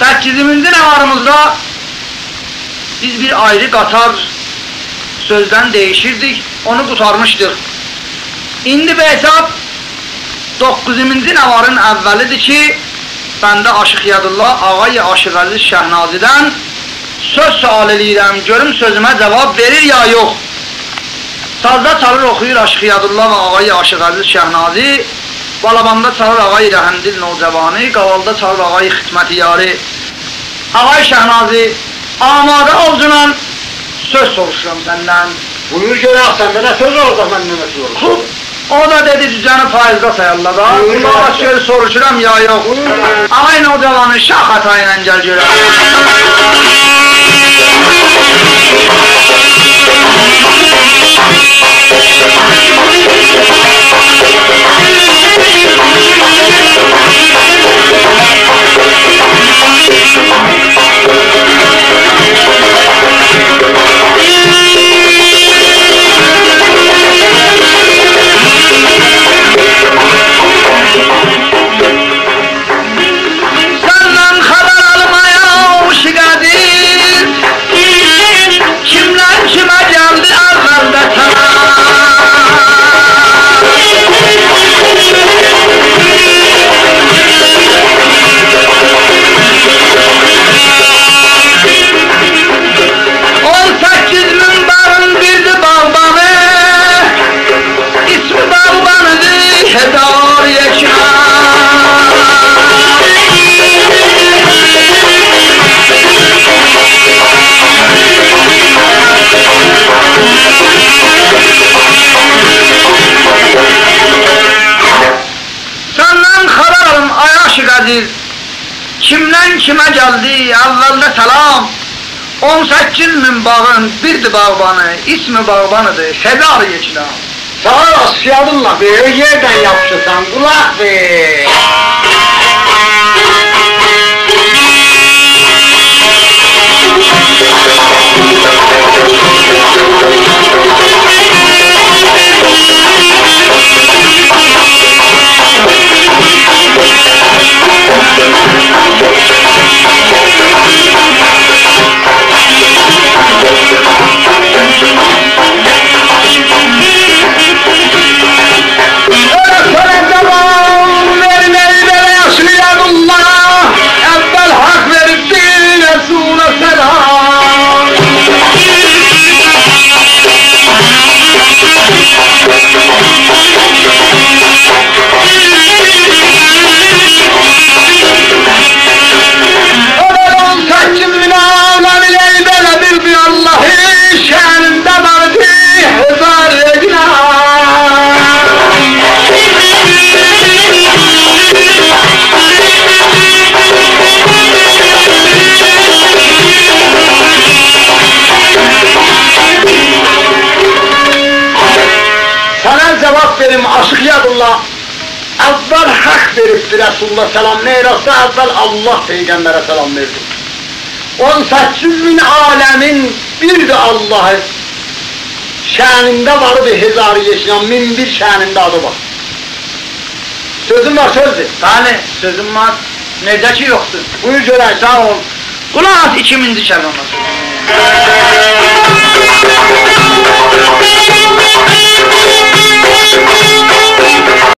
8-ci nəvarımızda biz bir ayrı qatar sözdən değişirdik, onu qutarmışdıq. İndi bu hesab 9-cu nəvarın əvvəlidir ki, bəndə Aşıq Yadullah Ağay Aşıq Əziz Şəhnazidən söz sual eləyirəm, görüm sözümə cavab verir ya yox. Sazda çalır oxuyur Aşıq Yadullah və Ağay Aşıq Əziz Şəhnazi, Balabanda çalır Ağay Rəhəmdil Nocavani, Qavalda çalır Ağay Xidməti Yari. Ağay Şəhnazi, amadə olcunan söz soruşuram səndən. Buyur görək səndə nə söz olacaq məndən nə? Xub, o da dedi cüzəni faizdə sayarlar da. Aç gör soruşuram ya yox. Ağay Nocavanı şah xata ilə gəl görək. aziz kimden kime geldi? Evvelde selam 18 min bağın birdi bağbanı ismi bağbanıdır. Sezar Yeklam Sağ olasın yadınla bir yerden yapışırsan kulak bir verim Aşık Yadullah. Evvel hak veripti Resulullah selam meyrasta evvel Allah peygambere selam verdi. 18 bin alemin bir de Allah'ı şanında vardı hezarı yaşayan min bir şanında adı var. Sözüm var sözdü. Bəli, sözüm var. Necə ki yoxdur. Buyur görək sağ ol. Qulaq as 2000-ci kəlməmə.